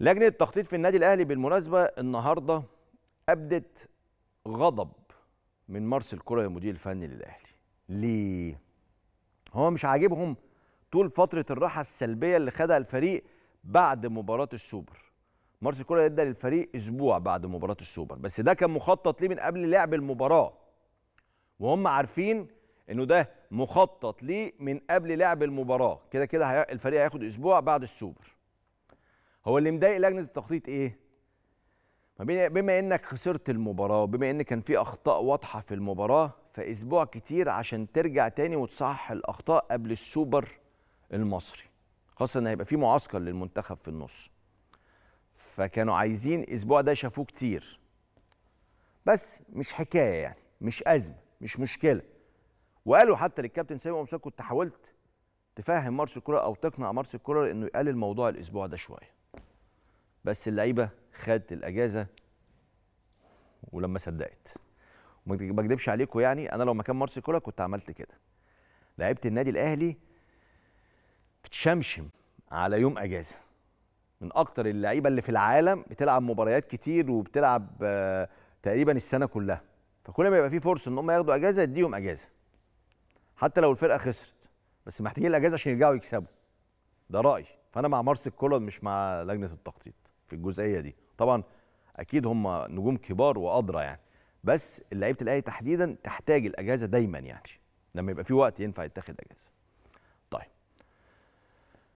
لجنة التخطيط في النادي الأهلي بالمناسبة النهارده أبدت غضب من مارسيل كولر المدير الفني للأهلي. ليه؟ هو مش عاجبهم طول فترة الراحة السلبية اللي خدها الفريق بعد مباراة السوبر. مارسيل كولر ادى للفريق أسبوع بعد مباراة السوبر بس ده كان مخطط ليه من قبل لعب المباراة. وهم عارفين إنه ده مخطط ليه من قبل لعب المباراة. كده كده الفريق هياخد أسبوع بعد السوبر. هو اللي مضايق لجنة التخطيط إيه؟ بما إنك خسرت المباراة وبما إن كان في أخطاء واضحة في المباراة فأسبوع كتير عشان ترجع تاني وتصحح الأخطاء قبل السوبر المصري. خاصة إن هيبقى في معسكر للمنتخب في النص. فكانوا عايزين أسبوع ده شافوه كتير. بس مش حكاية يعني مش أزمة مش مشكلة. وقالوا حتى للكابتن سامي قمصان كنت حاولت تفهم مارسيل كولر أو تقنع مارسيل كولر إنه يقلل موضوع الأسبوع ده شوية. بس اللعيبة خدت الأجازة ولما صدقت. وما بكدبش عليكم يعني أنا لو مكان مارسيل كولر كنت عملت كده. لعيبة النادي الأهلي بتشمشم على يوم أجازة. من أكتر اللعيبة اللي في العالم بتلعب مباريات كتير وبتلعب آه، تقريبا السنة كلها. فكل ما يبقى في فرصة إن هم ياخدوا أجازة يديهم أجازة. حتى لو الفرقة خسرت. بس محتاجين الأجازة عشان يرجعوا يكسبوا. ده رأيي. فأنا مع مارسيل كولر مش مع لجنة التخطيط. في الجزئية دي. طبعا أكيد هم نجوم كبار وأدرى يعني بس لعيبة الأهلي تحديدا تحتاج الأجازة دايما يعني لما يبقى في وقت ينفع يتاخد أجازة.